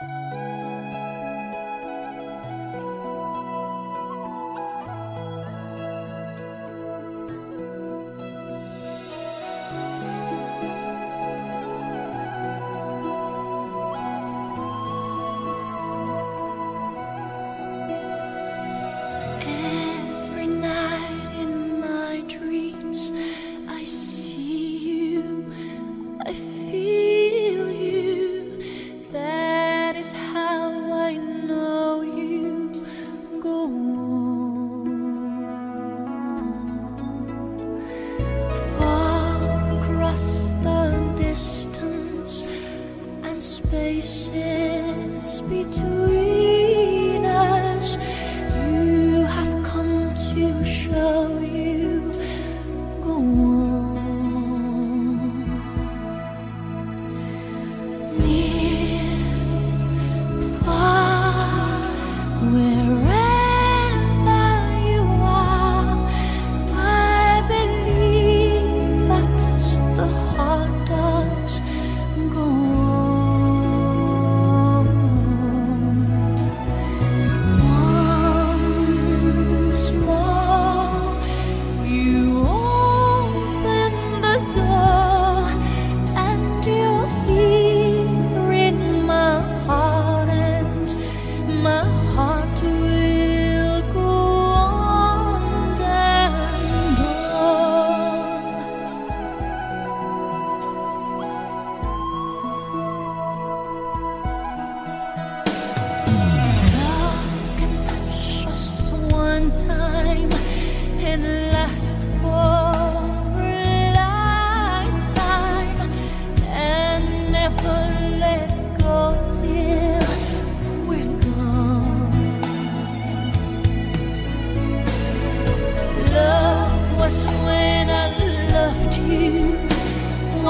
Música Far across the distance and spaces between us, you have come to show you go on.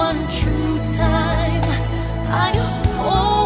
one true time. I hope